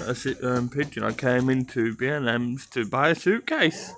a um, pigeon. I came into B&M's to buy a suitcase.